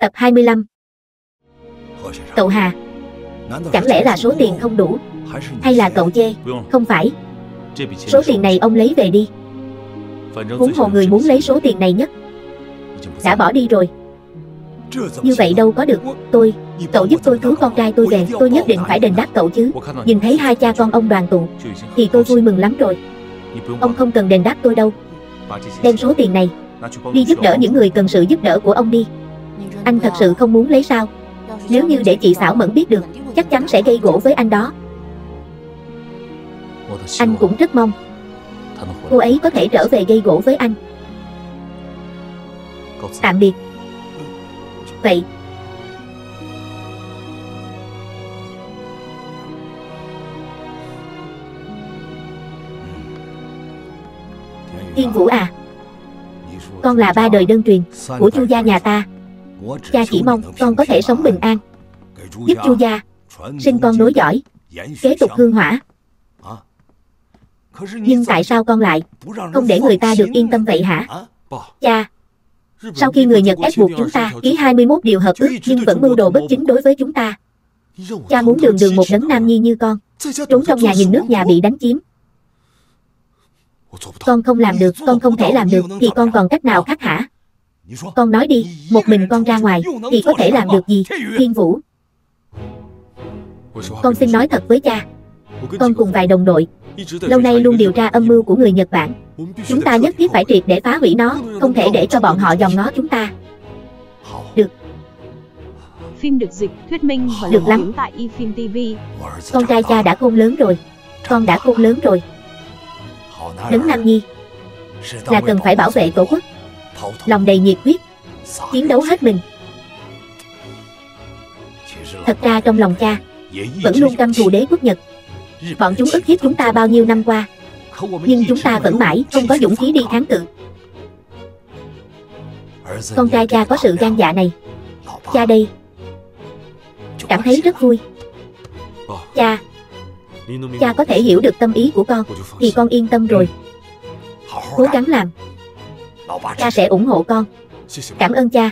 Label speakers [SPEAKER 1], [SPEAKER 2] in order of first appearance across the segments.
[SPEAKER 1] Tập 25 Cậu Hà, Chẳng lẽ là số tiền không đủ? Hay là cậu chê? Không phải. Số tiền này ông lấy về đi. Huống hồ người muốn lấy số tiền này nhất. Đã bỏ đi rồi. Như vậy đâu có được. Tôi, Cậu giúp tôi cứu con trai tôi về. Tôi nhất định phải đền đáp cậu chứ. Nhìn thấy hai cha con ông đoàn tụ, Thì tôi vui mừng lắm rồi. Ông không cần đền đáp tôi đâu. Đem số tiền này Đi giúp đỡ những người cần sự giúp đỡ của ông đi. Anh thật sự không muốn lấy sao? Nếu như để chị xảo mẫn biết được, Chắc chắn sẽ gây gỗ với anh đó. Anh cũng rất mong. Cô ấy có thể trở về gây gỗ với anh. Tạm biệt. Vậy Thiên Vũ à Con là ba đời đơn truyền Của chu gia nhà ta. Cha chỉ mong con có thể sống bình an. Giúp chu gia Sinh con nối
[SPEAKER 2] giỏi,
[SPEAKER 1] Kế tục hương hỏa. Nhưng tại sao con lại Không để người ta được yên tâm vậy hả? Cha Sau khi người Nhật ép buộc chúng ta Ký 21 điều hợp ước Nhưng vẫn mưu đồ bất chính đối với chúng ta Cha muốn đường đường một đấng nam nhi như con Trốn trong nhà nhìn nước nhà bị đánh chiếm. Con không làm được Con không thể làm được Thì con còn cách nào khác hả? Con nói đi, một mình con ra ngoài Thì có thể làm được gì? Thiên Vũ. Con xin nói thật với cha. Con cùng vài đồng đội. Lâu nay luôn điều tra âm mưu của người Nhật Bản. Chúng ta nhất thiết phải triệt để phá hủy nó Không thể để cho bọn họ dòm ngó chúng ta.
[SPEAKER 3] Phim được dịch, thuyết minh và
[SPEAKER 1] Được lắm.
[SPEAKER 3] tại eFilm TV.
[SPEAKER 1] Con trai cha đã khôn lớn rồi. Con đã khôn lớn rồi. Đấng Nam Nhi là cần phải bảo vệ tổ quốc Lòng đầy nhiệt huyết Chiến đấu hết mình. Thật ra trong lòng cha Vẫn luôn căm thù đế quốc Nhật. Bọn chúng ức hiếp chúng ta bao nhiêu năm qua Nhưng chúng ta vẫn mãi không có dũng khí đi kháng cự. Con trai cha có sự gan dạ này. Cha đây cảm thấy rất vui. Cha, cha có thể hiểu được tâm ý của con Thì con yên tâm rồi. Cố gắng làm. Cha sẽ ủng hộ con. Cảm ơn cha.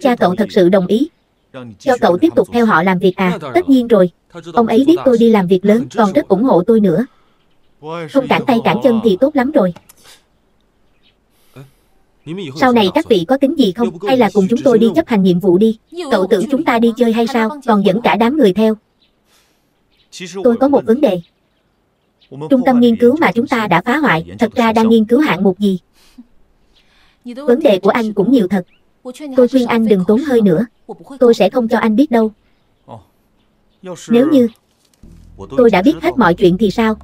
[SPEAKER 1] Cha cậu thật sự đồng ý. Cho cậu tiếp tục theo họ làm việc à? Tất nhiên rồi. Ông ấy biết tôi đi làm việc lớn Còn rất ủng hộ tôi nữa. Không cản tay cản chân thì tốt lắm rồi. Sau này các vị có tính gì không? Hay là cùng chúng tôi đi chấp hành nhiệm vụ đi. Cậu tưởng chúng ta đi chơi hay sao? Còn dẫn cả đám người theo. Tôi có một vấn đề. Trung tâm nghiên cứu mà chúng ta đã phá hoại Thật ra đang nghiên cứu hạng mục gì? Vấn đề của anh cũng nhiều thật Tôi khuyên anh đừng tốn hơi nữa Tôi sẽ không cho anh biết đâu。Nếu như tôi đã biết hết mọi chuyện thì sao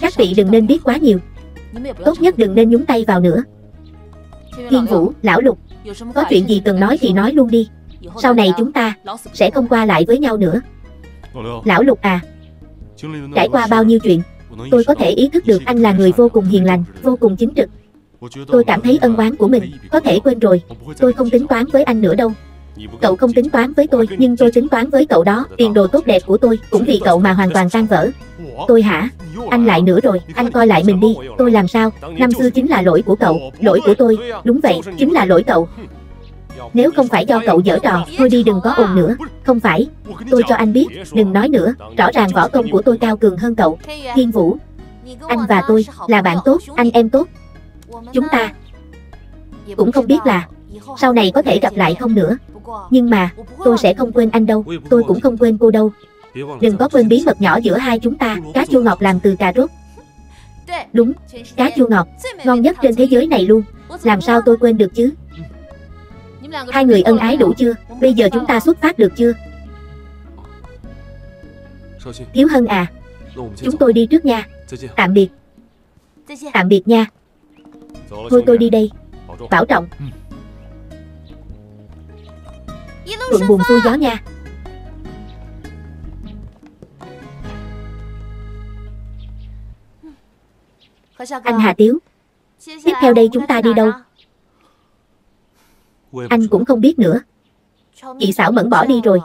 [SPEAKER 1] Các vị đừng nên biết quá nhiều。Tốt nhất đừng nên nhúng tay vào nữa。Thiên Vũ, Lão Lục Có chuyện gì cần nói thì nói luôn đi。Sau này chúng ta sẽ không qua lại với nhau nữa。Lão Lục à Trải qua bao nhiêu chuyện, Tôi có thể ý thức được anh là người vô cùng hiền lành, Vô cùng chính trực. Tôi cảm thấy ân oán của mình, Có thể quên rồi. Tôi không tính toán với anh nữa đâu. Cậu không tính toán với tôi, Nhưng tôi tính toán với cậu đó. Tiền đồ tốt đẹp của tôi, Cũng vì cậu mà hoàn toàn tan vỡ. Tôi hả? Anh lại nữa rồi, Anh coi lại mình đi. Tôi làm sao? Năm xưa chính là lỗi của cậu, Lỗi của tôi. Đúng vậy, Chính là lỗi cậu. Nếu không phải do cậu dở trò Thôi đi đừng có ồn nữa. Không phải. Tôi cho anh biết Đừng nói nữa. Rõ ràng võ công của tôi cao cường hơn cậu. Thiên Vũ Anh và tôi là bạn tốt Anh em tốt. Chúng ta cũng không biết là sau này có thể gặp lại không nữa. Nhưng mà tôi sẽ không quên anh đâu. Tôi cũng không quên cô đâu. Đừng có quên bí mật nhỏ giữa hai chúng ta. Cá chua ngọt làm từ cà rốt. Đúng, cá chua ngọt Ngon nhất trên thế giới này luôn. Làm sao tôi quên được chứ? Hai người ân ái đủ chưa? Bây giờ chúng ta xuất phát được chưa? Thiếu Hân à Chúng tôi đi trước nha. Tạm biệt. Tạm biệt nha. Thôi tôi đi đây. Bảo trọng. Thuận buồm xuôi gió nha. Anh Hà Tiếu Tiếp theo đây chúng ta đi đâu Anh cũng không biết nữa. Chị xảo mẫn bỏ đi rồi.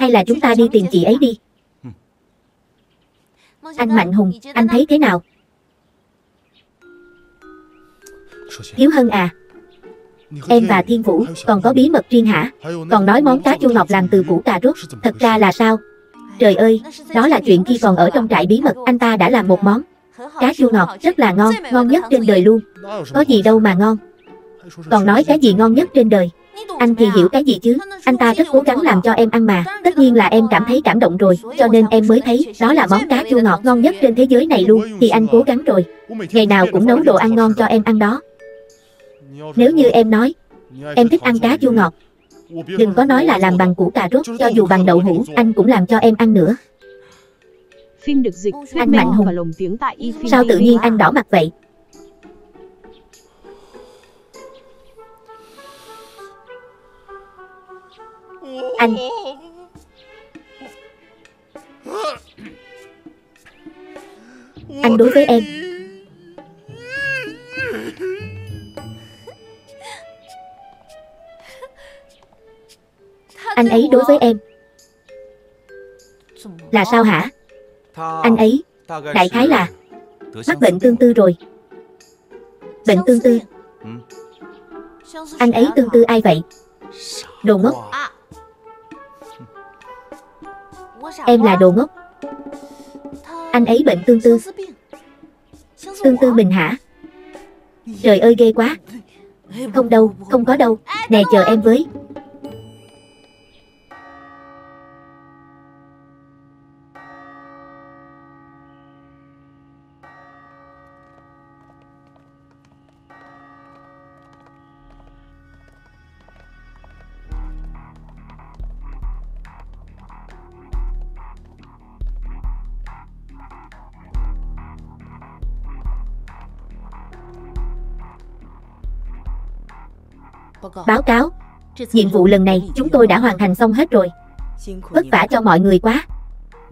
[SPEAKER 1] Hay là chúng ta đi tìm chị ấy đi. Anh Mạnh Hùng Anh thấy thế nào? Hiếu Hân à. Em và Thiên Vũ còn có bí mật riêng hả? Còn nói món cá chua ngọt làm từ củ cà rốt. Thật ra là sao? Trời ơi Đó là chuyện khi còn ở trong trại bí mật Anh ta đã làm một món. Cá chua ngọt rất là ngon Ngon nhất trên đời luôn. Có gì đâu mà ngon Còn nói cái gì ngon nhất trên đời? Anh thì hiểu cái gì chứ? Anh ta rất cố gắng làm cho em ăn mà. Tất nhiên là em cảm thấy cảm động rồi Cho nên em mới thấy Đó là món cá chua ngọt ngon nhất trên thế giới này luôn Thì anh cố gắng rồi. Ngày nào cũng nấu đồ ăn ngon cho em ăn đó. Nếu như em nói Em thích ăn cá chua ngọt Đừng có nói là làm bằng củ cà rốt Cho dù bằng đậu hũ Anh cũng làm cho em ăn nữa.
[SPEAKER 3] Phim được dịch
[SPEAKER 1] Anh Mạnh Hùng. Sao tự nhiên anh đỏ mặt vậy Anh. Anh đối với em. Anh ấy đối với em. Là sao hả? Anh ấy, Đại khái là Mắc bệnh tương tư rồi. Bệnh tương tư. Anh ấy tương tư ai vậy? Đồ ngốc. Em là đồ ngốc. Anh ấy bệnh tương tư. Tương tư mình hả? Trời ơi ghê quá. Không đâu, không có đâu. Nè chờ em với. Báo cáo. Nhiệm vụ lần này chúng tôi đã hoàn thành xong hết rồi. Vất vả cho mọi người quá.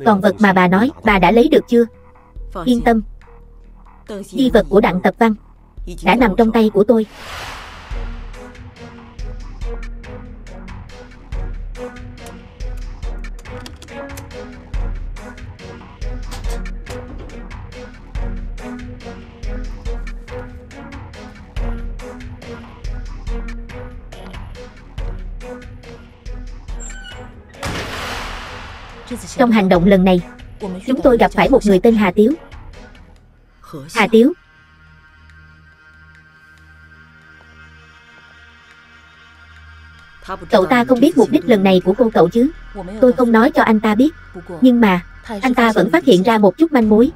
[SPEAKER 1] Còn vật mà bà nói bà đã lấy được chưa? Yên tâm. Di vật của đặng tập văn Đã nằm trong tay của tôi Trong hành động lần này, Chúng tôi gặp phải một người tên Hà Tiếu. Hà Tiếu. Cậu ta không biết mục đích lần này của cô cậu chứ? Tôi không nói cho anh ta biết. Nhưng mà, Anh ta vẫn phát hiện ra một chút manh mối.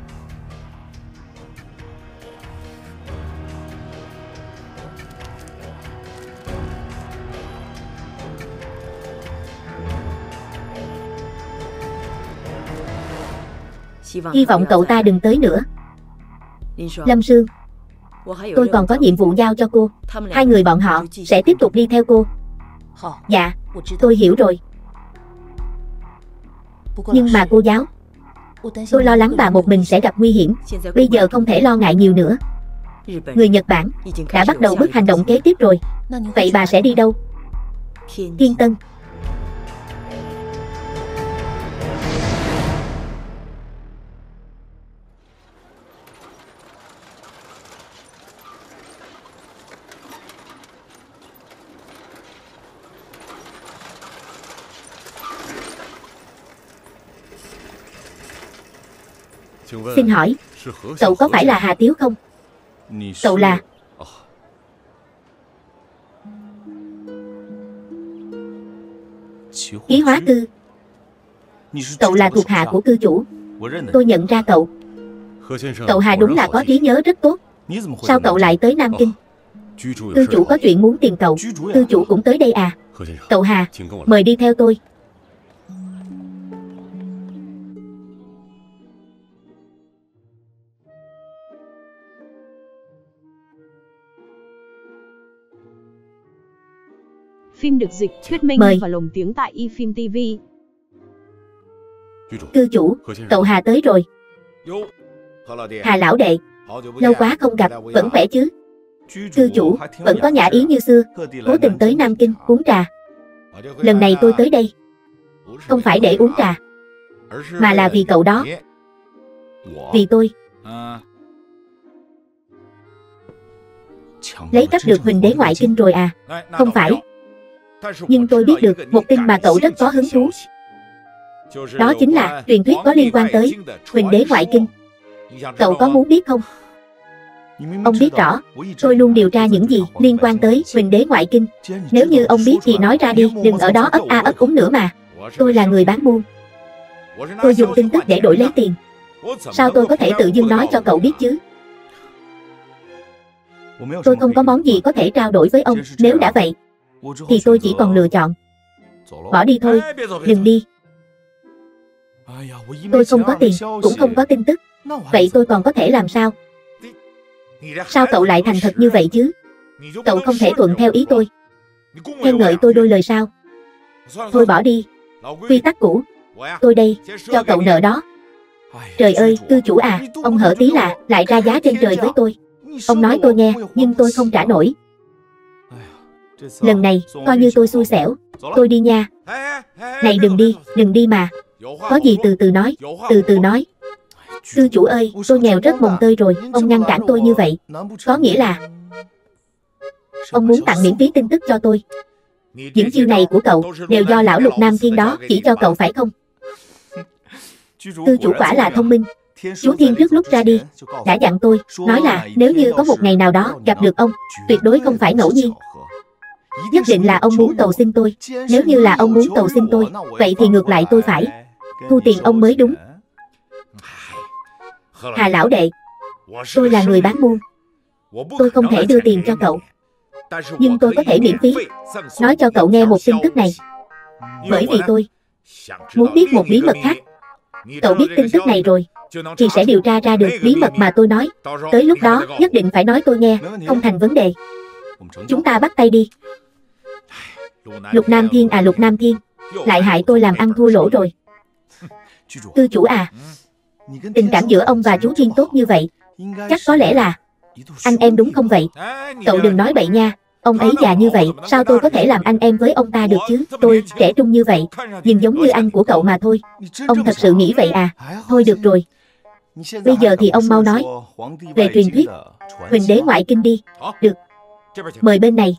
[SPEAKER 1] Hy vọng cậu ta đừng tới nữa. Lâm Sương Tôi còn có nhiệm vụ giao cho cô. Hai người bọn họ sẽ tiếp tục đi theo cô. Dạ Tôi hiểu rồi. Nhưng mà cô giáo Tôi lo lắng bà một mình sẽ gặp nguy hiểm. Bây giờ không thể lo ngại nhiều nữa. Người Nhật Bản đã bắt đầu bước hành động kế tiếp rồi. Vậy bà sẽ đi đâu? Thiên Tân Xin hỏi, Cậu có phải là Hà Tiếu không? Cậu là? Ký hóa cư. Cậu là thuộc hạ của cư chủ. Tôi nhận ra cậu. Cậu Hà đúng là có trí nhớ rất tốt. Sao cậu lại tới Nam Kinh? Cư chủ có chuyện muốn tìm cậu. Cư chủ cũng tới đây à? Cậu Hà, Mời đi theo tôi.
[SPEAKER 3] Phim được dịch thuyết minh
[SPEAKER 1] Mời.
[SPEAKER 3] và lồng tiếng tại eFilm TV.
[SPEAKER 1] Cư chủ, cậu Hà tới rồi. Hà lão đệ, lâu quá không gặp, vẫn khỏe chứ? Cư chủ, vẫn có nhã ý như xưa, cố tình tới Nam Kinh uống trà. Lần này tôi tới đây, không phải để uống trà, mà là vì cậu đó. Vì tôi. Lấy cắp được Huỳnh Đế ngoại kinh rồi à? Không phải, nhưng tôi biết được một tin mà cậu rất có hứng thú. Đó chính là truyền thuyết có liên quan tới Huỳnh đế ngoại kinh. Cậu có muốn biết không? Ông biết rõ, tôi luôn điều tra những gì liên quan tới Huỳnh đế ngoại kinh. Nếu như ông biết thì nói ra đi, đừng ở đó ấp a ấp úng nữa mà. Tôi là người bán buôn. Tôi dùng tin tức để đổi lấy tiền. Sao tôi có thể tự dưng nói cho cậu biết chứ? Tôi không có món gì có thể trao đổi với ông, nếu đã vậy, thì tôi chỉ còn lựa chọn bỏ đi thôi, đừng đi. Tôi không có tiền, cũng không có tin tức, vậy tôi còn có thể làm sao? Sao cậu lại thành thật như vậy chứ? Cậu không thể thuận theo ý tôi, khen ngợi tôi đôi lời sao? Thôi bỏ đi, quy tắc cũ, tôi đây, cho cậu nợ đó. Trời ơi, cư chủ à, ông hở tí là lại ra giá trên trời với tôi. Ông nói tôi nghe, nhưng tôi không trả nổi. Lần này, coi như tôi xui xẻo. Tôi đi nha. Này đừng đi, đừng đi mà. Có gì từ từ nói, từ từ nói.
[SPEAKER 4] Sư
[SPEAKER 1] chủ ơi, tôi nghèo rất mồng tơi rồi Ông ngăn cản tôi như vậy. Có nghĩa là Ông muốn tặng miễn phí tin tức cho tôi. Những chiêu này của cậu Đều do lão lục nam thiên đó chỉ cho cậu phải không?
[SPEAKER 4] Sư
[SPEAKER 1] chủ quả là thông minh. Chú Thiên trước lúc ra đi Đã dặn tôi Nói là nếu như có một ngày nào đó gặp được ông Tuyệt đối không phải ngẫu nhiên. Nhất định là ông muốn cầu xin tôi. Nếu như là ông muốn cầu xin tôi, Vậy thì ngược lại tôi phải. Thu tiền ông mới đúng. Hà lão đệ, Tôi là người bán buôn. Tôi không thể đưa tiền cho cậu. Nhưng tôi có thể miễn phí. Nói cho cậu nghe một tin tức này. Bởi vì tôi Muốn biết một bí mật khác. Cậu biết tin tức này rồi, Thì sẽ điều tra ra được bí mật mà tôi nói. Tới lúc đó, nhất định phải nói tôi nghe, Không thành vấn đề. Chúng ta bắt tay đi. Lục Nam Thiên à Lục Nam Thiên, lại hại tôi làm ăn thua lỗ rồi. Tư chủ à, tình cảm giữa ông và chú Thiên tốt như vậy, chắc có lẽ là anh em đúng không vậy? Cậu đừng nói bậy nha, ông ấy già như vậy, sao tôi có thể làm anh em với ông ta được chứ? Tôi, trẻ trung như vậy, nhìn giống như anh của cậu mà thôi. Ông thật sự nghĩ vậy à? Thôi được rồi. Bây giờ thì ông mau nói về truyền thuyết Huỳnh đế ngoại kinh đi Được Mời bên này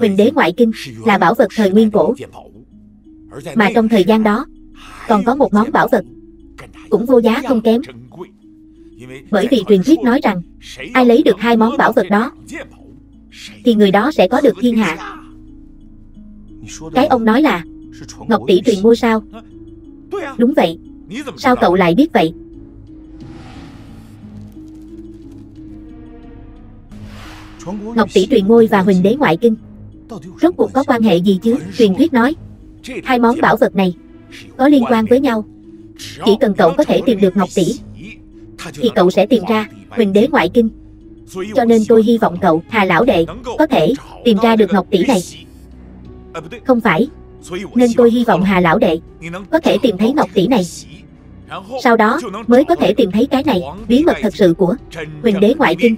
[SPEAKER 1] Bình đế ngoại kinh là bảo vật thời nguyên cổ. Mà trong thời gian đó Còn có một món bảo vật Cũng vô giá không kém. Bởi vì truyền thuyết nói rằng Ai lấy được hai món bảo vật đó Thì người đó sẽ có được thiên hạ. Cái ông nói là Ngọc tỷ truyền mua sao? Đúng vậy. Sao cậu lại biết vậy? Ngọc tỷ truyền ngôi và huỳnh đế ngoại kinh. Rốt cuộc có quan hệ gì chứ? Truyền thuyết nói, Hai món bảo vật này Có liên quan với nhau. Chỉ cần cậu có thể tìm được Ngọc Tỷ, Thì cậu sẽ tìm ra Huỳnh đế ngoại kinh. Cho nên tôi hy vọng cậu, Hà Lão Đệ, Có thể tìm ra được Ngọc Tỷ này. Không phải, Nên tôi hy vọng Hà Lão Đệ Có thể tìm thấy Ngọc Tỷ này. Sau đó mới có thể tìm thấy cái này, Bí mật thật sự của Huỳnh đế ngoại kinh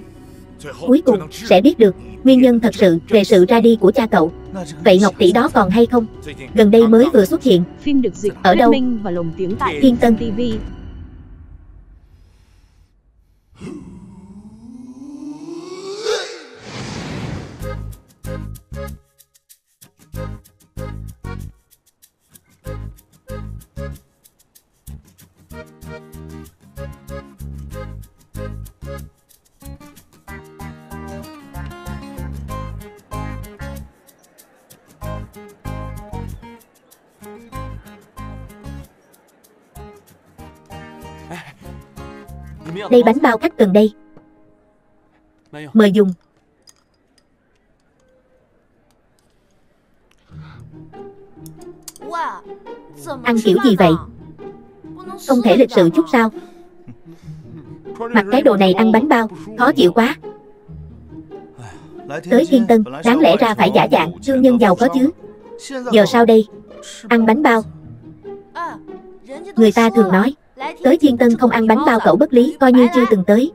[SPEAKER 1] cuối cùng sẽ biết được nguyên nhân thật sự về sự ra đi của cha cậu. Vậy Ngọc tỷ đó còn hay không? Gần đây mới vừa xuất hiện.
[SPEAKER 3] Phim được dịch
[SPEAKER 1] ở đâu?
[SPEAKER 3] Và lồng tiếng tại
[SPEAKER 1] Thiên Tân
[SPEAKER 3] TV.
[SPEAKER 1] Đây bánh bao khách cần đây. Mời dùng. Ăn kiểu gì vậy? Không thể lịch sự chút sao? Mặc cái đồ này ăn bánh bao Khó chịu quá. Tới Thiên Tân, đáng lẽ ra phải giả dạng, thương nhân giàu có chứ. Giờ sao đây? Ăn bánh bao. Người ta thường nói, tới Thiên Tân không ăn bánh bao cậu bất lý, coi như chưa từng tới.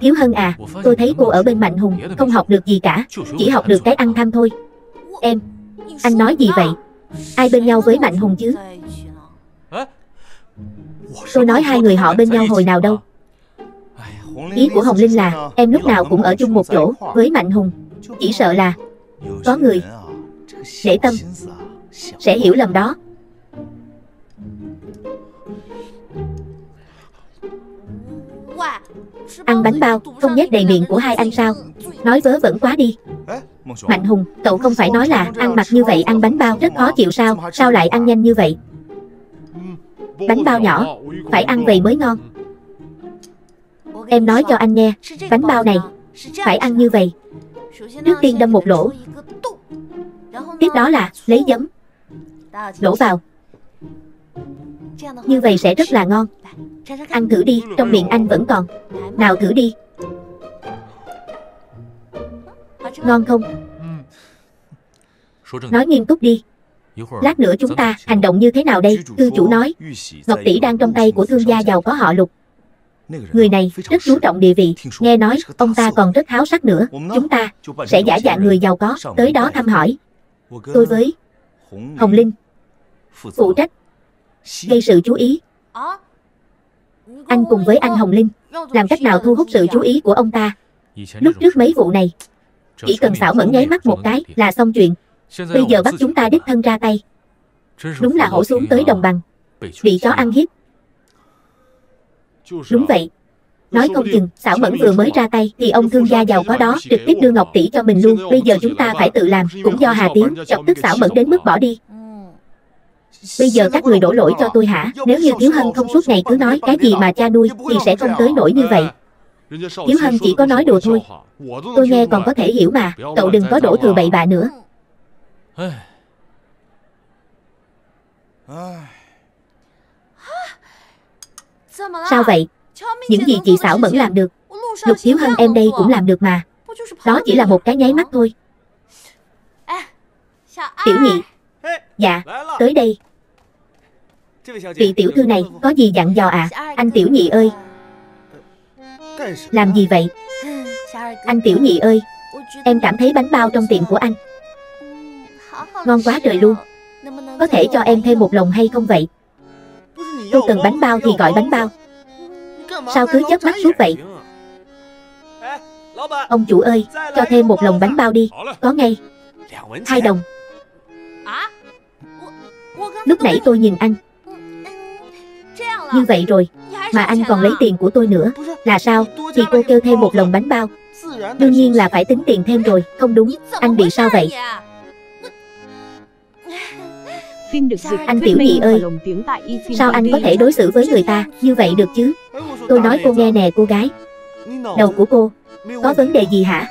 [SPEAKER 1] Thiếu Hân à, tôi thấy cô ở bên Mạnh Hùng, không học được gì cả, chỉ học được cái ăn tham thôi. Em, anh nói gì vậy? Ai bên nhau với Mạnh Hùng chứ? Tôi nói hai người họ bên nhau hồi nào đâu. Ý của Hồng Linh là em lúc nào cũng ở chung một chỗ với Mạnh Hùng. Chỉ sợ là có người để tâm sẽ hiểu lầm đó. Ăn bánh bao, không nhét đầy miệng của hai anh sao? Nói vớ vẩn quá đi. Mạnh Hùng, cậu không phải nói là ăn mặc như vậy ăn bánh bao rất khó chịu sao? Sao lại ăn nhanh như vậy? Bánh bao nhỏ, phải ăn vậy mới ngon. Em nói cho anh nghe, bánh bao này phải ăn như vậy. Trước tiên đâm một lỗ, tiếp đó là lấy giấm, đổ vào. Như vậy sẽ rất là ngon. Ăn thử đi, trong miệng anh vẫn còn. Nào thử đi. Ngon không? Nói nghiêm túc đi. Lát nữa chúng ta hành động như thế nào đây? Cư chủ nói, Ngọc Tỷ đang trong tay của thương gia giàu có họ lục. Người này rất chú trọng địa vị, nghe nói ông ta còn rất háo sắc nữa. Chúng ta sẽ giả dạng người giàu có, tới đó thăm hỏi. Tôi với Hồng Linh phụ trách gây sự chú ý. Anh cùng với anh Hồng Linh làm cách nào thu hút sự chú ý của ông ta? Lúc trước mấy vụ này, chỉ cần xảo mẫn nháy mắt một cái là xong chuyện. Bây giờ bắt chúng ta đích thân ra tay. Đúng là hổ xuống tới đồng bằng, bị chó ăn hiếp. Đúng vậy. Nói không chừng, xảo mẫn vừa mới ra tay thì ông thương gia giàu có đó trực tiếp đưa ngọc tỷ cho mình luôn. Bây giờ chúng ta phải tự làm, cũng do Hà Tiến chọc tức xảo mẫn đến mức bỏ đi. Bây giờ các người đổ lỗi cho tôi hả? Nếu như Thiếu Hân không suốt ngày cứ nói cái gì mà cha nuôi thì sẽ không tới nổi như vậy. Thiếu Hân chỉ có nói đùa thôi. Tôi nghe còn có thể hiểu mà, cậu đừng có đổ thừa bậy bạ nữa. Sao vậy? Những gì chị xảo mẫn làm được, Lục Thiếu Hân em đây cũng làm được mà. Đó chỉ là một cái nháy mắt thôi. Tiểu nhị, dạ, tới đây. Vị tiểu thư này có gì dặn dò ạ? À? Anh tiểu nhị ơi. Làm gì vậy? Anh tiểu nhị ơi, em cảm thấy bánh bao trong tiệm của anh ngon quá trời luôn. Có thể cho em thêm một lồng hay không vậy? Tôi cần bánh bao thì gọi bánh bao. Sao cứ chớp mắt suốt vậy? Ông chủ ơi, cho thêm một lồng bánh bao đi. Có ngay. Hai đồng. Lúc nãy tôi nhìn anh. Như vậy rồi, mà anh còn lấy tiền của tôi nữa. Là sao? Thì cô kêu thêm một lồng bánh bao. Đương nhiên là phải tính tiền thêm rồi, không đúng. Anh bị sao vậy?
[SPEAKER 3] Phim được dịch
[SPEAKER 1] anh tiểu nhị ơi, sao anh có thể đối xử với người ta như vậy được chứ? Tôi nói cô nghe nè cô gái, đầu của cô có vấn đề gì hả?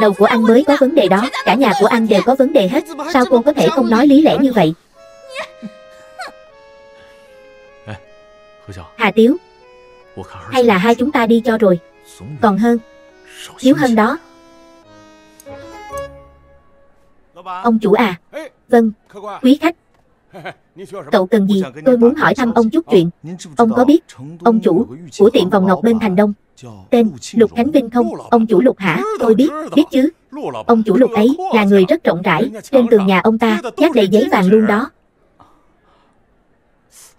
[SPEAKER 1] Đầu của anh mới có vấn đề đó, cả nhà của anh đều có vấn đề hết, sao cô có thể không nói lý lẽ như vậy? Hà Tiếu, hay là hai chúng ta đi cho rồi, còn hơn, thiếu hơn đó. Ông chủ à Vâng Quý khách. Cậu cần gì? Tôi muốn hỏi thăm ông chút chuyện. Ông có biết Ông chủ Của tiệm vòng ngọc bên thành đông. Tên Lục Khánh Vinh không? Ông chủ Lục hả? Tôi biết Biết chứ. Ông chủ Lục ấy Là người rất rộng rãi. Trên tường nhà ông ta Dát đầy giấy vàng luôn đó.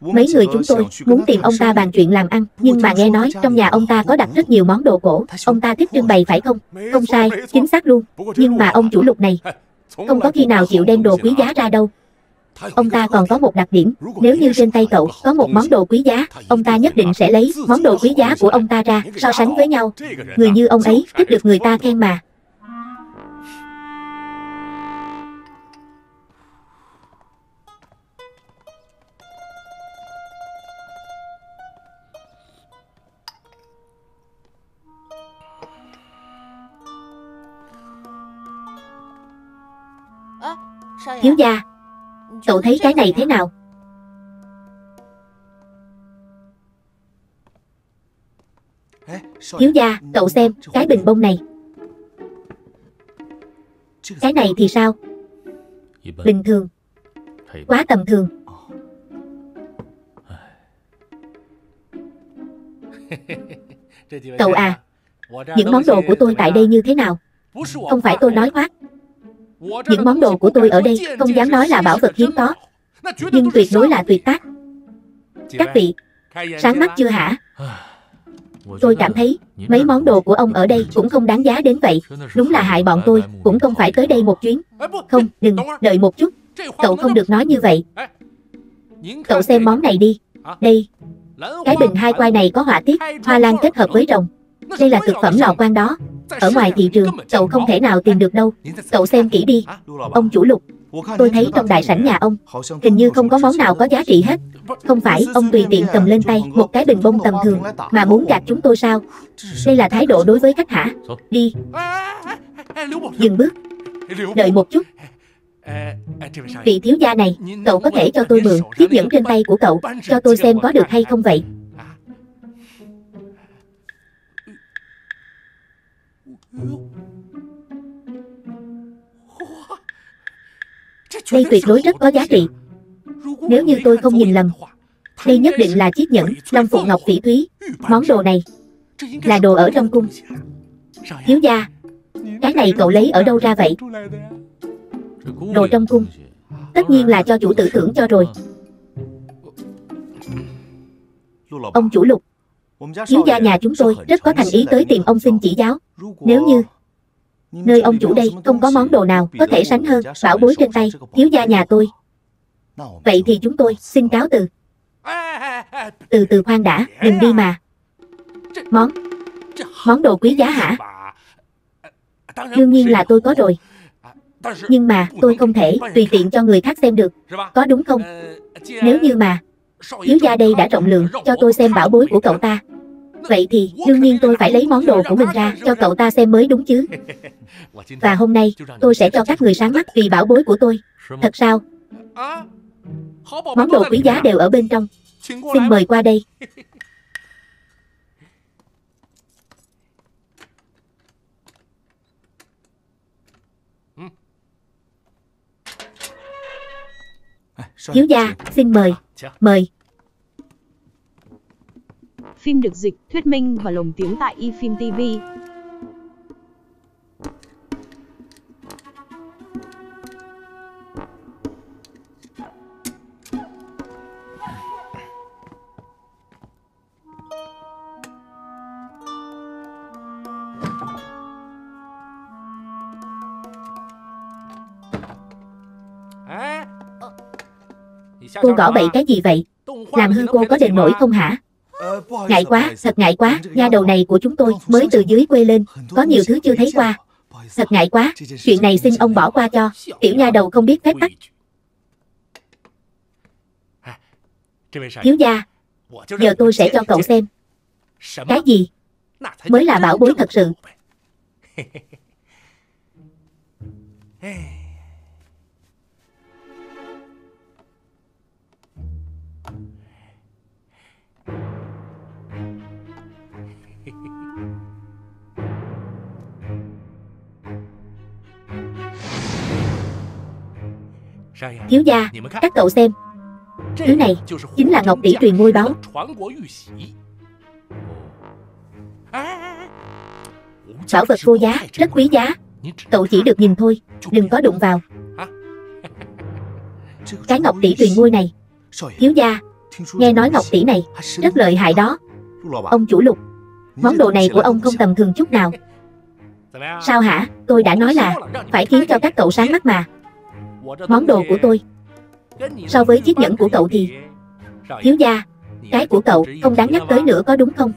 [SPEAKER 1] Mấy người chúng tôi muốn tìm ông ta bàn chuyện làm ăn Nhưng mà nghe nói trong nhà ông ta có đặt rất nhiều món đồ cổ. Ông ta thích trưng bày phải không? Không sai, chính xác luôn. Nhưng mà ông chủ lục này không có khi nào chịu đem đồ quý giá ra đâu. Ông ta còn có một đặc điểm, nếu như trên tay cậu có một món đồ quý giá, ông ta nhất định sẽ lấy món đồ quý giá của ông ta ra, so sánh với nhau. Người như ông ấy thích được người ta khen mà. Thiếu gia Cậu thấy cái này thế nào? Thiếu gia, cậu xem, cái bình bông này. Cái này thì sao? Bình thường. Quá tầm thường. Cậu à Những món đồ của tôi tại đây như thế nào? Không phải tôi nói khoác những món đồ của tôi ở đây không dám nói là bảo vật hiếm có Nhưng tuyệt đối là tuyệt tác Các vị Sáng mắt chưa hả? Tôi cảm thấy mấy món đồ của ông ở đây cũng không đáng giá đến vậy. Đúng là hại bọn tôi, cũng không phải tới đây một chuyến. Không, đừng, đợi một chút. Cậu không được nói như vậy. Cậu xem món này đi. Đây, cái bình hai quai này có họa tiết, hoa lan kết hợp với rồng. Đây là cực phẩm lò quan đó. Ở ngoài thị trường, cậu không thể nào tìm được đâu. Cậu xem kỹ đi. Ông chủ lục, tôi thấy trong đại sảnh nhà ông, hình như không có món nào có giá trị hết. Không phải ông tùy tiện cầm lên tay một cái bình bông tầm thường mà muốn gạt chúng tôi sao? Đây là thái độ đối với khách hả? Đi. Dừng bước. Đợi một chút. Vị thiếu gia này, cậu có thể cho tôi mượn chiếc nhẫn trên tay của cậu, cho tôi xem có được hay không vậy? Đây tuyệt đối rất có giá trị. Nếu như tôi không nhìn lầm, đây nhất định là chiếc nhẫn Long Phụng Ngọc Phỉ Thúy. Món đồ này là đồ ở trong cung. Thiếu gia, cái này cậu lấy ở đâu ra vậy? Đồ trong cung. Tất nhiên là cho chủ tử thưởng cho rồi. Ông chủ lục, thiếu gia nhà chúng tôi rất có thành ý tới tìm ông xin chỉ giáo. Nếu như nơi ông chủ đây không có món đồ nào có thể sánh hơn bảo bối trên tay thiếu gia nhà tôi Vậy thì chúng tôi xin cáo từ. Từ từ khoan đã, đừng đi mà. Món, món đồ quý giá hả? Đương nhiên là tôi có rồi. Nhưng mà tôi không thể tùy tiện cho người khác xem được. Có đúng không? Nếu như mà thiếu gia đây đã rộng lượng cho tôi xem bảo bối của cậu ta. Vậy thì đương nhiên tôi phải lấy món đồ của mình ra cho cậu ta xem mới đúng chứ. Và hôm nay tôi sẽ cho các người sáng mắt vì bảo bối của tôi. Thật sao? Món đồ quý giá đều ở bên trong Xin mời qua đây Thiếu gia, xin mời Mời
[SPEAKER 3] Phim được dịch, thuyết minh và lồng tiếng tại eFilm TV
[SPEAKER 1] Cô gõ bậy cái gì vậy? Làm hư cô có đền nổi không hả? Ngại quá, thật ngại quá, nha đầu này của chúng tôi mới từ dưới quê lên, có nhiều thứ chưa thấy qua. Thật ngại quá, chuyện này xin ông bỏ qua cho, tiểu nha đầu không biết phép tắc. Thiếu gia, giờ tôi sẽ cho cậu xem. Cái gì? Mới là bảo bối thật sự. Thiếu gia, các cậu xem. Thứ này chính là ngọc tỷ truyền ngôi báo. Bảo vật vô giá, rất quý giá. Cậu chỉ được nhìn thôi, đừng có đụng vào. Cái ngọc tỷ truyền ngôi này. Thiếu gia, nghe nói ngọc tỷ này rất lợi hại đó. Ông chủ lục, món đồ này của ông không tầm thường chút nào. Sao hả, tôi đã nói là phải khiến cho các cậu sáng mắt mà. Món đồ của tôi. So với chiếc nhẫn của cậu thì Thiếu gia, Cái của cậu không đáng nhắc tới nữa có đúng không?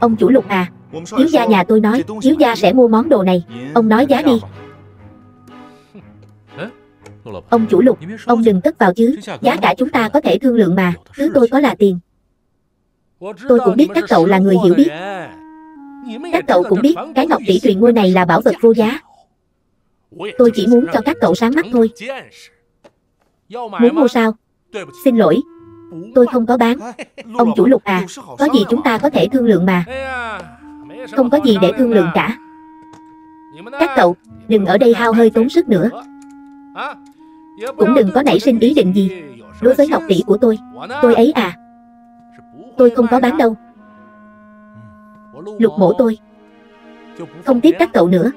[SPEAKER 1] Ông chủ lục à Thiếu gia nhà tôi nói Thiếu gia sẽ mua món đồ này. Ông nói giá đi. Ông chủ lục, Ông đừng tất vào chứ. Giá cả chúng ta có thể thương lượng mà, Thứ tôi có là tiền. Tôi cũng biết các cậu là người hiểu biết các cậu cũng biết cái ngọc tỷ truyền ngôi này là bảo vật vô giá. Tôi chỉ muốn cho các cậu sáng mắt thôi. Muốn mua sao? Xin lỗi, tôi không có bán. Ông chủ lục à, có gì chúng ta có thể thương lượng mà. Không có gì để thương lượng cả. Các cậu, đừng ở đây hao hơi tốn sức nữa. Cũng đừng có nảy sinh ý định gì. Đối với ngọc tỷ của tôi, tôi ấy à, tôi không có bán đâu. Lục mổ tôi, không tiếp các cậu nữa.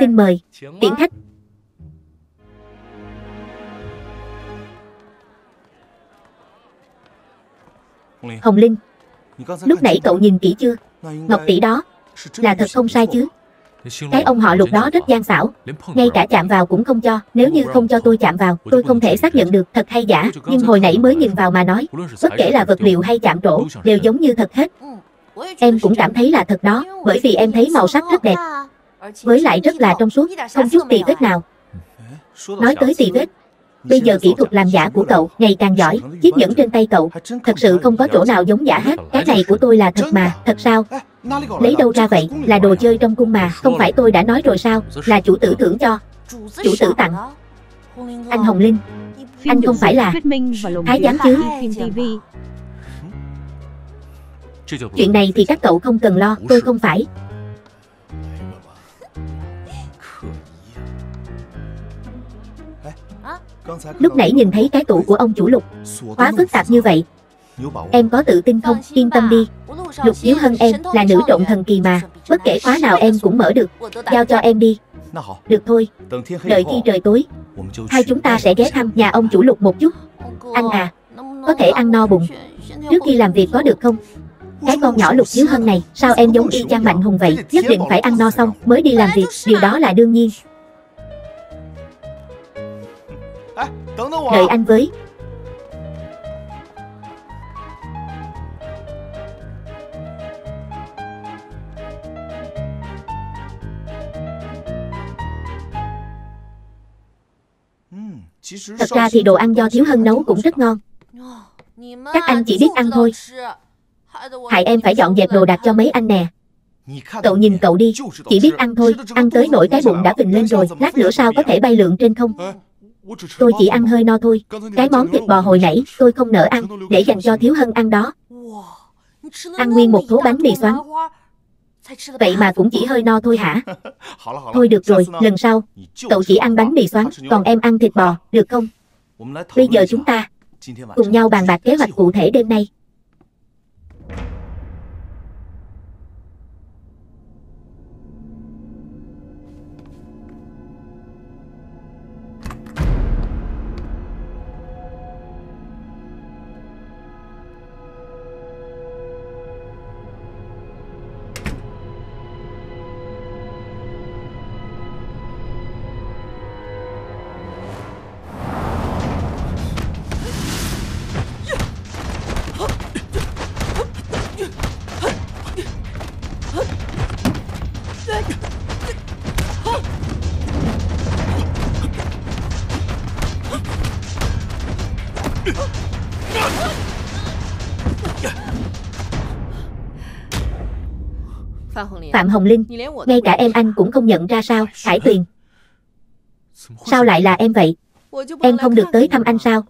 [SPEAKER 1] Xin mời, tiễn khách. Hồng Linh, lúc nãy cậu nhìn kỹ chưa? Ngọc tỷ đó, là thật không sai chứ? Cái ông họ lục đó rất gian xảo, ngay cả chạm vào cũng không cho, nếu như không cho tôi chạm vào, tôi không thể xác nhận được thật hay giả, nhưng hồi nãy mới nhìn vào mà nói, bất kể là vật liệu hay chạm trổ, đều giống như thật hết. Em cũng cảm thấy là thật đó, bởi vì em thấy màu sắc rất đẹp, với lại rất là trong suốt, không chút tì vết nào. Nói tới tì vết, bây giờ kỹ thuật làm giả của cậu ngày càng giỏi, chiếc nhẫn trên tay cậu, thật sự không có chỗ nào giống giả hết, cái này của tôi là thật mà, thật sao? Lấy đâu ra vậy, là đồ chơi trong cung mà, không phải tôi đã nói rồi sao, là chủ tử thưởng cho, chủ tử tặng. Anh Hồng Linh, anh không phải là Thái giám chứ? Chuyện này thì các cậu không cần lo, tôi không phải. Lúc nãy nhìn thấy cái tủ của ông chủ lục, quá phức tạp như vậy. Em có tự tin không? Yên tâm đi. Lục Diếu Hân em là nữ trộn thần kỳ mà, bất kể khóa nào em cũng mở được. Giao cho em đi. Được thôi. Đợi khi trời tối, hai chúng ta sẽ ghé thăm nhà ông chủ lục một chút. Anh à, có thể ăn no bụng. Trước khi làm việc có được không? Cái con nhỏ lục chiếu hân này, sao em giống y chang mạnh hùng vậy? Nhất định phải ăn no xong mới đi làm việc, điều đó là đương nhiên. Đợi anh với. Thật ra thì đồ ăn do Thiếu Hân nấu cũng rất ngon. Các anh chỉ biết ăn thôi. Hại em phải dọn dẹp đồ đạc cho mấy anh nè. Cậu nhìn cậu đi, chỉ biết ăn thôi, ăn tới nỗi cái bụng đã phình lên rồi, lát nữa sao có thể bay lượn trên không? Tôi chỉ ăn hơi no thôi. Cái món thịt bò hồi nãy tôi không nỡ ăn, để dành cho Thiếu Hân ăn đó. Ăn nguyên một thố bánh mì xoắn. Vậy mà cũng chỉ hơi no thôi hả? Thôi được rồi, lần sau, cậu chỉ ăn bánh mì xoắn, còn em ăn thịt bò, được không? Bây giờ chúng ta cùng nhau bàn bạc kế hoạch cụ thể đêm nay. Phạm Hồng Linh, ngay cả em anh cũng không nhận ra sao, Khải Tuyền. Sao lại là em vậy? Em không được tới thăm anh sao?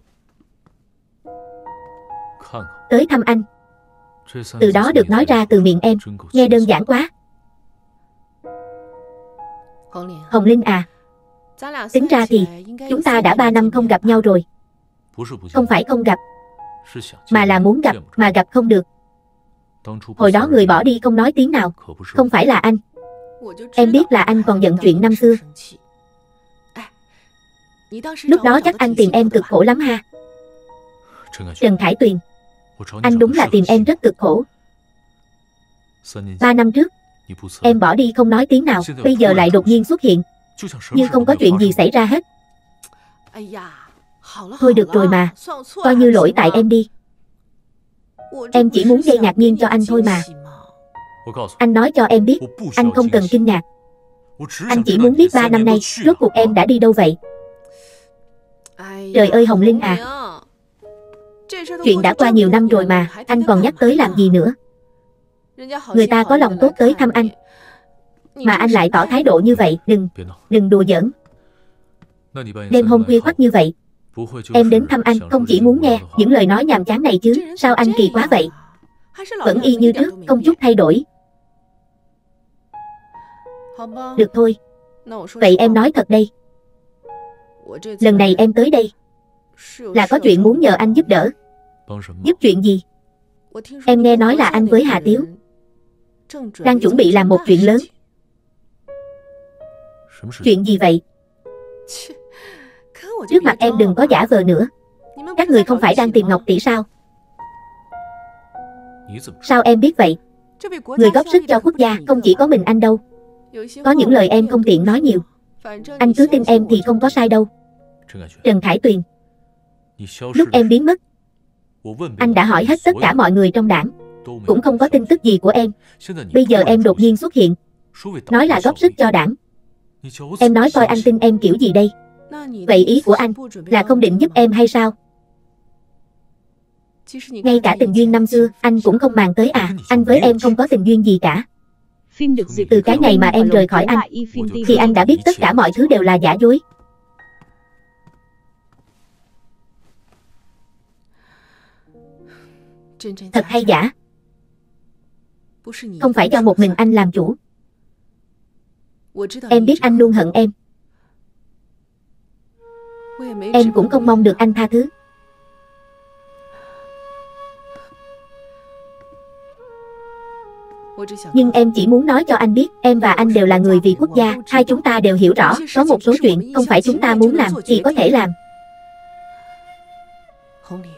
[SPEAKER 1] Tới thăm anh. Từ đó được nói ra từ miệng em, nghe đơn giản quá. Hồng Linh à, tính ra thì chúng ta đã 3 năm không gặp nhau rồi. Không phải không gặp, mà là muốn gặp, mà gặp không được. Hồi đó người bỏ đi không nói tiếng nào. Không phải là anh. Em biết là anh còn giận chuyện năm xưa. Lúc đó chắc anh tìm em cực khổ lắm ha. Trần Khải Tuyền. Anh đúng là tìm em rất cực khổ. Ba năm trước Em bỏ đi không nói tiếng nào. Bây giờ lại đột nhiên xuất hiện. Như không có chuyện gì xảy ra hết. Thôi được rồi mà Coi như lỗi tại em đi Em chỉ muốn gây ngạc nhiên cho anh thôi mà. Anh nói cho em biết Anh không cần kinh ngạc. Anh chỉ muốn biết ba năm nay Rốt cuộc em đã đi đâu vậy? Trời ơi Hồng Linh à. Chuyện đã qua nhiều năm rồi mà Anh còn nhắc tới làm gì nữa? Người ta có lòng tốt tới thăm anh. Mà anh lại tỏ thái độ như vậy Đừng, đừng đùa giỡn. Đêm hôm khuya khoắt như vậy Em đến thăm anh không chỉ muốn nghe những lời nói nhàm chán này chứ, sao anh kỳ quá vậy? Vẫn y như trước, không chút thay đổi. Được thôi. Vậy em nói thật đây. Lần này em tới đây là có chuyện muốn nhờ anh giúp đỡ. Giúp chuyện gì? Em nghe nói là anh với Hà Tiếu đang chuẩn bị làm một chuyện lớn. Chuyện gì vậy? Trước mặt em đừng có giả vờ nữa. Các người không phải đang tìm Ngọc Tỷ sao? Sao em biết vậy? Người góp sức cho quốc gia không chỉ có mình anh đâu. Có những lời em không tiện nói nhiều. Anh cứ tin em thì không có sai đâu. Trần Khải Tuyền. Lúc em biến mất, anh đã hỏi hết tất cả mọi người trong đảng. Cũng không có tin tức gì của em. Bây giờ em đột nhiên xuất hiện. Nói là góp sức cho đảng. Em nói coi anh tin em kiểu gì đây? Vậy ý của anh là không định giúp em hay sao? Ngay cả tình duyên năm xưa, anh cũng không màng tới à, anh với em không có tình duyên gì cả.
[SPEAKER 3] Phim được dịch
[SPEAKER 1] Từ cái ngày mà em rời khỏi anh, thì anh đã biết tất cả mọi thứ đều là giả dối. Thật hay giả? Không phải do một mình anh làm chủ. Em biết anh luôn hận em. Em cũng không mong được anh tha thứ. Nhưng em chỉ muốn nói cho anh biết, em và anh đều là người vì quốc gia, hai chúng ta đều hiểu rõ, có một số chuyện không phải chúng ta muốn làm thì có thể làm.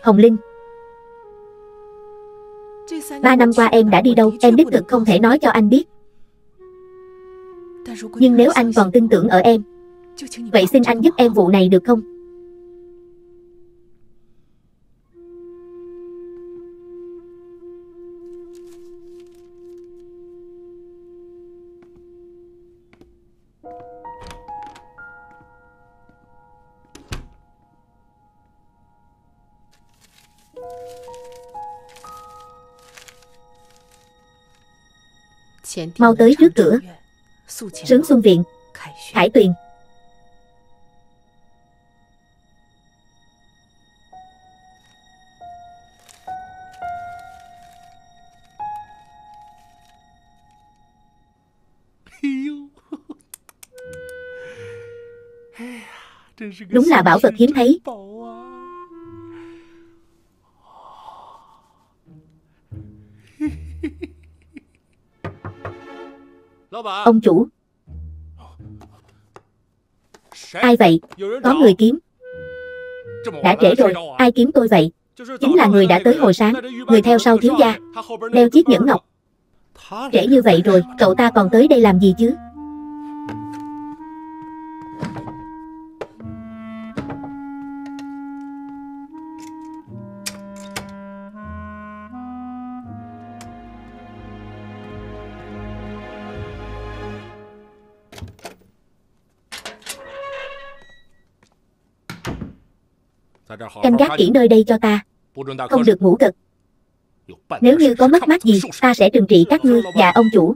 [SPEAKER 1] Hồng Linh Ba năm qua em đã đi đâu, em đích thực không thể nói cho anh biết. Nhưng nếu anh còn tin tưởng ở em, vậy xin anh giúp em vụ này được không? Mau tới trước cửa. Sướng Xuân Viện. Khải Tuyền. Đúng là bảo vật hiếm thấy Ông chủ Ai vậy? Có người kiếm Đã trễ rồi, ai kiếm tôi vậy? Chính là người đã tới hồi sáng Người theo sau thiếu gia Đeo chiếc nhẫn ngọc Trễ như vậy rồi, cậu ta còn tới đây làm gì chứ? Canh gác kỹ nơi đây cho ta. Không được ngủ gật Nếu như có mất mát gì, Ta sẽ trừng trị các ngươi và ông chủ.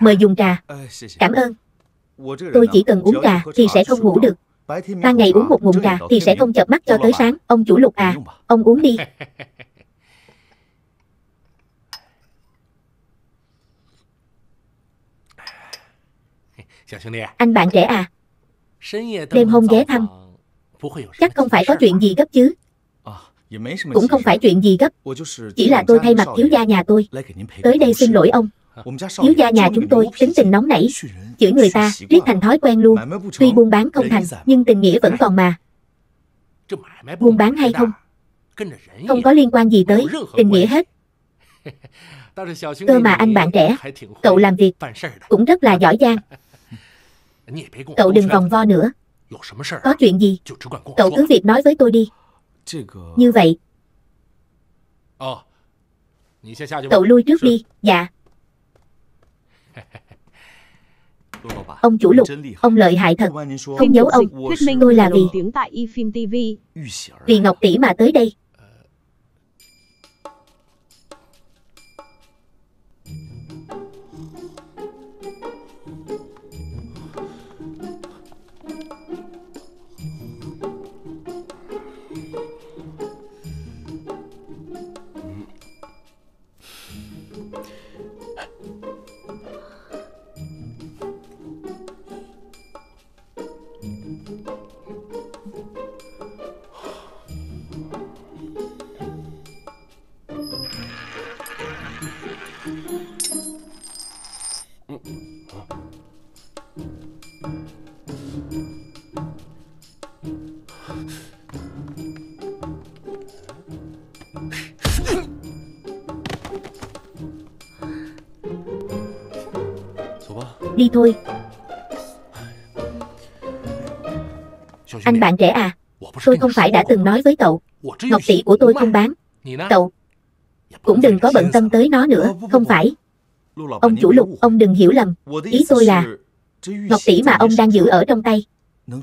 [SPEAKER 1] Mời dùng trà. Cảm ơn. Tôi chỉ cần uống trà thì sẽ không ngủ được. Ban ngày uống một ngụm trà thì sẽ không chợp mắt cho tới sáng. Ông chủ lục à Ông uống đi. Anh bạn trẻ à. Đêm hôm ghé thăm. Chắc không phải có chuyện gì gấp chứ. Cũng không phải chuyện gì gấp. Chỉ là tôi thay mặt thiếu gia nhà tôi. Tới đây xin lỗi ông Thiếu gia nhà chúng tôi tính tình nóng nảy, chửi người ta, riết thành thói quen luôn. Tuy buôn bán không thành, nhưng tình nghĩa vẫn còn mà. Buôn bán hay không? Không có liên quan gì tới tình nghĩa hết. Cơ mà anh bạn trẻ, cậu làm việc cũng rất là giỏi giang. Cậu đừng vòng vo nữa Có chuyện gì Cậu cứ việc nói với tôi đi Như vậy Cậu lui trước đi Dạ Ông chủ lục Ông lợi hại thật. Không giấu ông.
[SPEAKER 3] Thuyết minh
[SPEAKER 1] Tôi là vì
[SPEAKER 3] TV
[SPEAKER 1] Vì Ngọc Tỷ mà tới đây Đi thôi. Anh bạn trẻ à Tôi không phải đã từng nói với cậu. Ngọc tỷ của tôi không bán. Cậu Cũng đừng có bận tâm tới nó nữa Không phải. Ông chủ lục Ông đừng hiểu lầm. Ý tôi là Ngọc tỷ mà ông đang giữ ở trong tay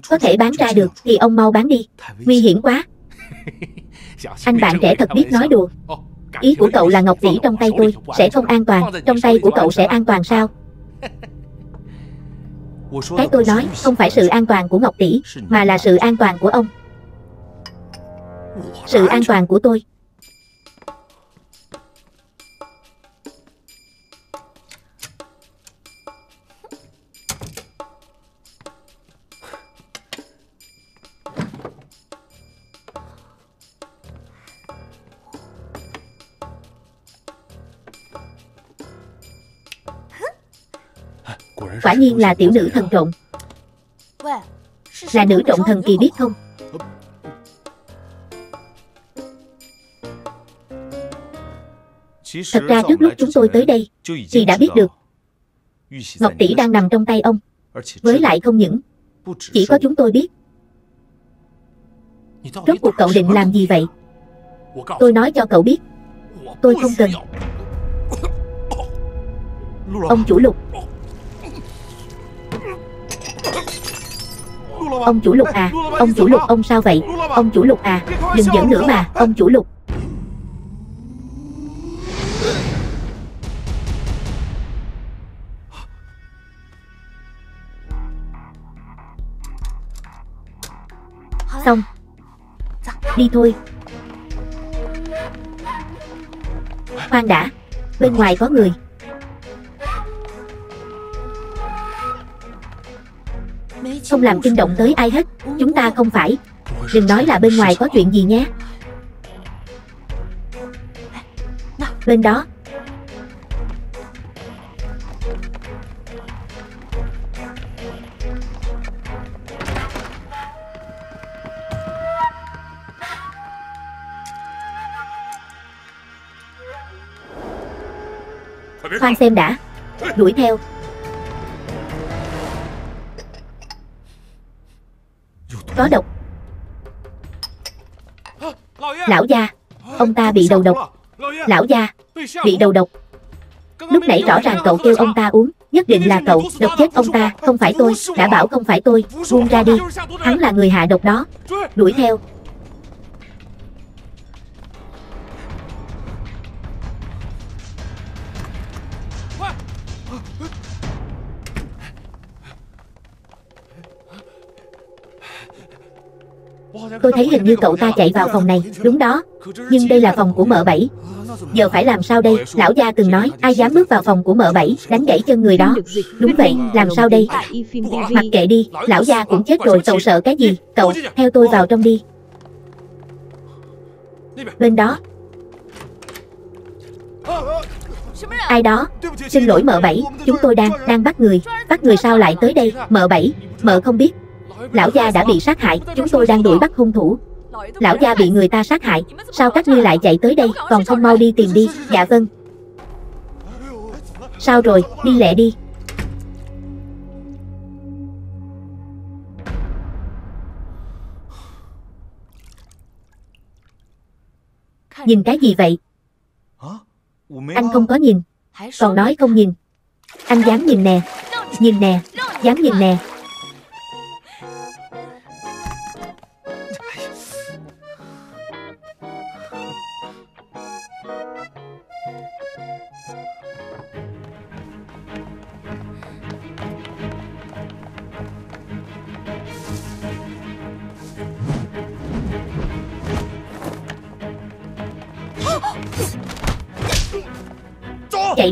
[SPEAKER 1] Có thể bán ra được Thì ông mau bán đi. Nguy hiểm quá. Anh bạn trẻ thật biết nói đùa. Ý của cậu là ngọc tỷ trong tay tôi Sẽ không an toàn. Trong tay của cậu sẽ an toàn sao Cái tôi nói không phải sự an toàn của Ngọc Tỷ Mà là sự an toàn của ông. Sự an toàn của tôi Quả nhiên là tiểu nữ thần trộn Là nữ trộn thần kỳ biết không? Thật ra trước lúc chúng tôi tới đây Thì đã biết được. Ngọc Tỷ đang nằm trong tay ông. Với lại không những, Chỉ có chúng tôi biết. Rốt cuộc cậu định làm gì vậy? Tôi nói cho cậu biết. Tôi không cần. Ông chủ lục. Ông chủ lục à Ông chủ lục ông sao vậy? Ông chủ lục à Đừng giỡn nữa mà Ông chủ lục. Xong. Đi thôi. Khoan đã, Bên ngoài có người. Không làm kinh động tới ai hết, Chúng ta không phải. Đừng nói là bên ngoài có chuyện gì nhé. Bên đó. Khoan xem đã. Đuổi theo. Có độc. Lão gia, Ông ta bị đầu độc. Lão gia, Bị đầu độc. Lúc nãy rõ ràng cậu kêu ông ta uống, Nhất định là cậu Độc chết ông ta, Không phải tôi, Đã bảo không phải tôi, Buông ra đi. Hắn là người hạ độc đó. Đuổi theo. Tôi thấy hình như cậu ta chạy vào phòng này, Đúng đó. Nhưng đây là phòng của mợ bảy. Giờ phải làm sao đây? Lão gia từng nói, Ai dám bước vào phòng của mợ bảy, Đánh gãy chân người đó. Đúng vậy, Làm sao đây? Mặc kệ đi, Lão gia cũng chết rồi, Cậu sợ cái gì? Cậu, Theo tôi vào trong đi. Bên đó. Ai đó? Xin lỗi mợ bảy, Chúng tôi đang Đang bắt người. Bắt người sao lại tới đây? Mợ bảy Mợ không biết. Lão gia đã bị sát hại, chúng tôi đang đuổi bắt hung thủ. Lão gia bị người ta sát hại, sao các ngươi lại chạy tới đây, còn không mau đi tìm đi, dạ vâng. Sao rồi, đi lẹ đi. Nhìn cái gì vậy? Anh không có nhìn, còn nói không nhìn. Anh dám nhìn nè, nhìn nè, dám nhìn nè.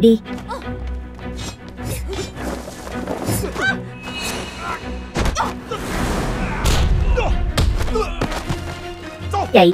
[SPEAKER 1] Đi, chạy,